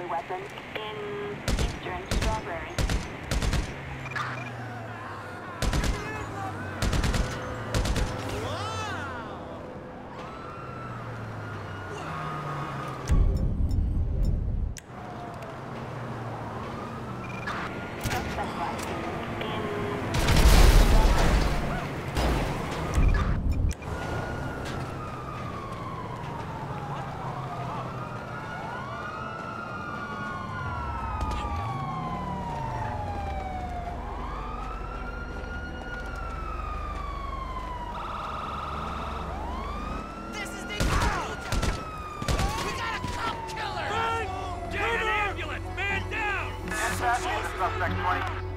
weapon in eastern strawberry. Contact with suspect 20.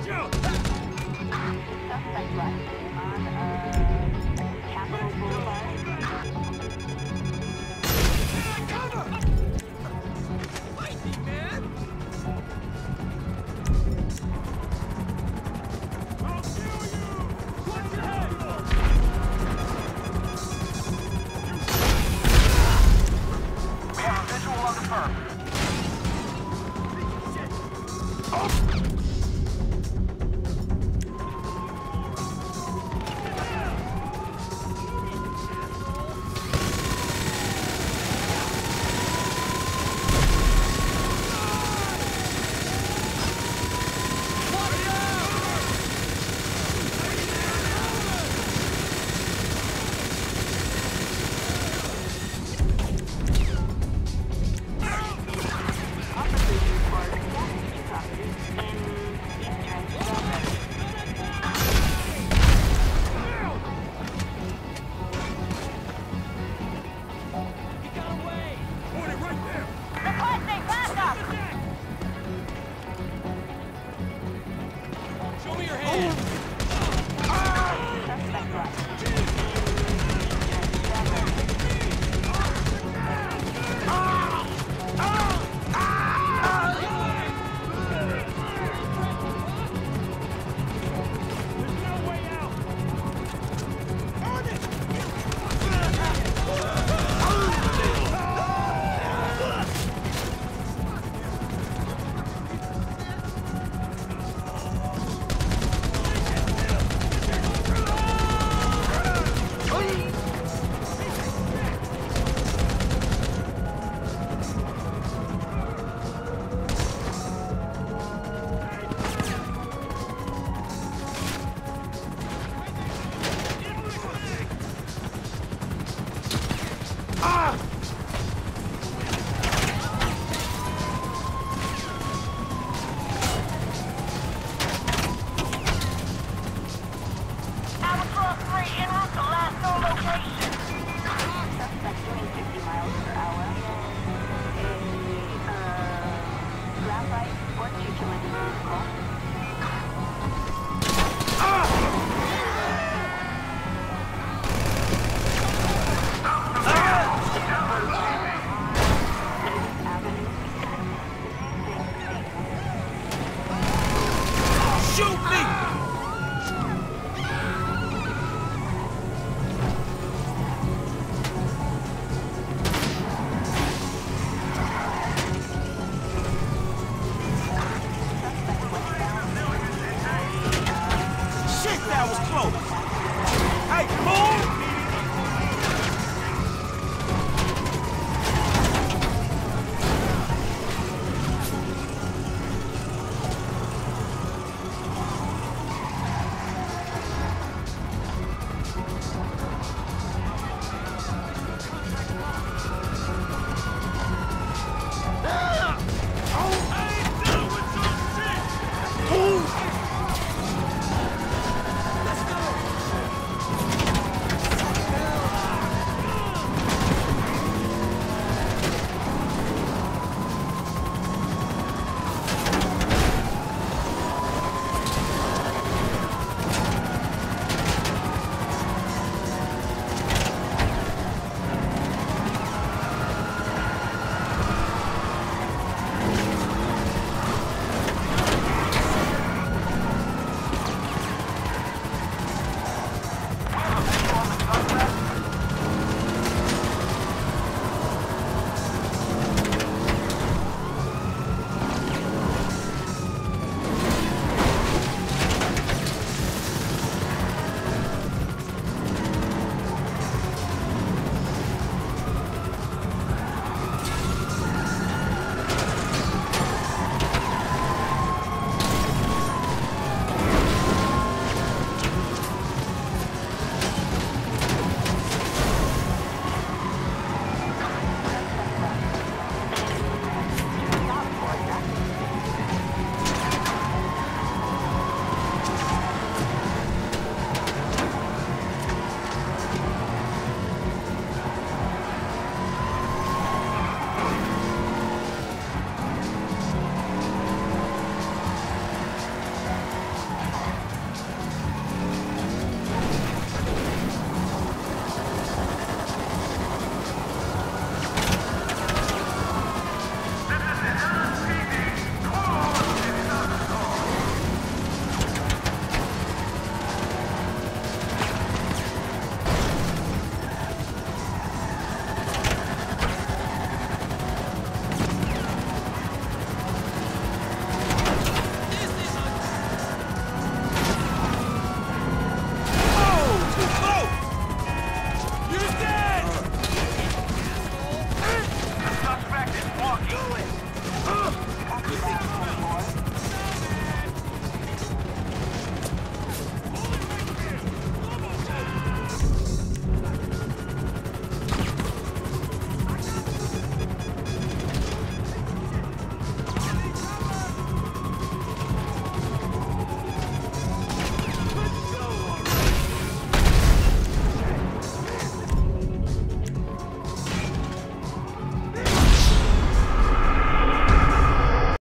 Suspect last on uh, Capitol Boulevard.